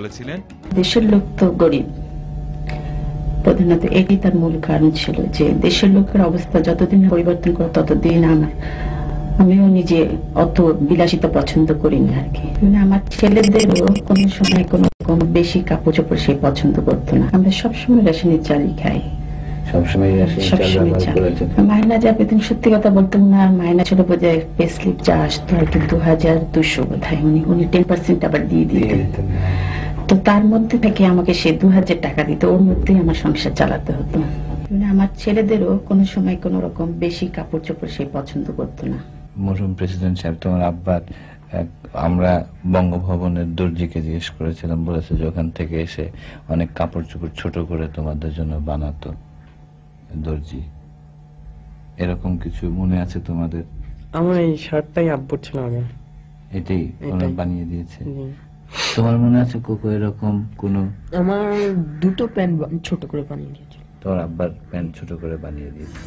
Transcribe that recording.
বলেছিলেন? দেশের লোক তো গরিব। প্রধানত এটি তার মূল কারণ ছিল যে দেশের লোকের অবস্থা যতদিন পরিবর্তন করে ততদিন আমার আমিও নিজে অত বিলাসিতা পছন্দ করি না আর কি। আমার ছেলেদেরও কোনো সময় কোনো রকম বেশি কাপড় চোপড় সে পছন্দ করতো না। আমরা সবসময় রেশনের চালই খাই। সবসময় মাইনা যা পেতেন সত্যি কথা বলতাম না মাইনা ছিল বোধহয় পে স্লিপ যা আসতো আর কি দু হাজার দুশো বোধ হয় উনি উনি টেন পার্সেন্ট আবার দিয়ে দিয়ে দিতেন। দিতেন। তো তার মধ্যে থেকে আমাকে সে দু হাজার টাকা দিত। ওর মধ্যেই আমার সংসার চালাতে হতো। আমার ছেলেদেরও কোনো সময় কোনো রকম বেশি কাপড় চোপড় সে পছন্দ করতো না। মরহুম প্রেসিডেন্ট সাহেব তোমার আব্বার আমরা বঙ্গভবনের দর্জিকে জিজ্ঞেস করেছিলাম বলেছে যে ওখান থেকে এসে অনেক কাপড় চোপড় ছোট করে তোমাদের জন্য বানাতো দর্জি। এরকম কিছু মনে আছে তোমাদের? আমার এই শার্টটাই আব্বুর ছিল আগে। এটাই? বানিয়ে দিয়েছে? জি। তোমার মনে আছে কোকো এরকম কোনো? আমার দুটো প্যান্ট ছোট করে বানিয়ে দিয়েছিল। তোমার আব্বার প্যান্ট ছোট করে বানিয়ে দিয়েছে